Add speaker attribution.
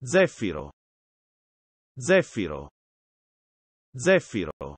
Speaker 1: Zeffiro. Zeffiro. Zeffiro.